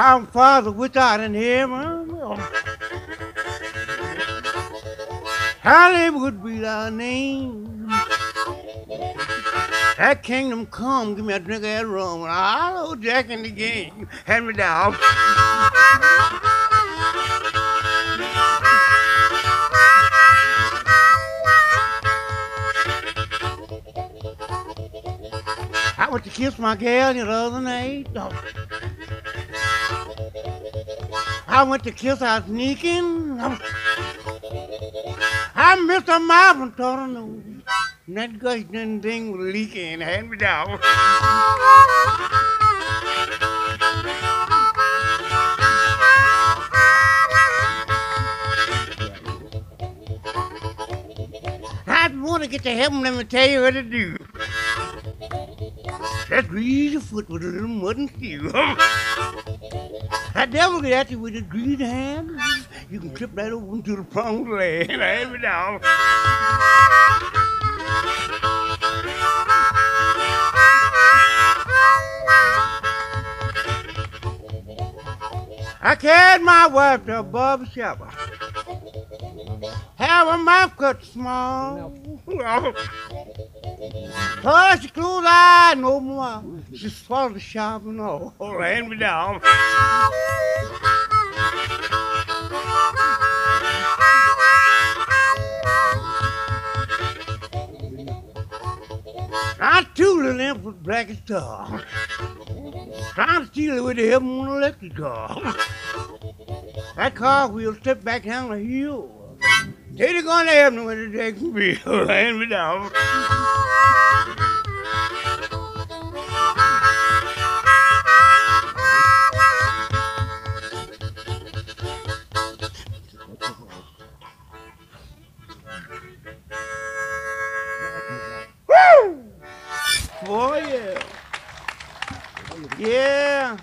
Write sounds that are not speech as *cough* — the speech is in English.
Our Father which art in heaven, hallowed be thy name. That kingdom come, give me a drink of that rum, I'll Jack in the game. Hand me down. I went to kiss my gal the other night. I went to kiss her sneaking. I missed her mouth and told her no. And that gush didn't thing was leaking. Hand me down. I want to get to heaven, let me tell you what to do. Just grease your foot with a little mud and stew. that devil get at you with a greased hand. You can trip right over into the promised land. Hand me down. I carried my wife to a barber shop. Have her mouth cut small. Oh, *laughs* she closed her eye no more. She swallowed the shop and all. Hand me down. I little imp with black as tar. Trying to steal it with the help of an electric car. That car wheel stepped back down the hill. They're gonna have me with the Jacksonville. Hand me down. Woo! Boy, yeah. Yeah.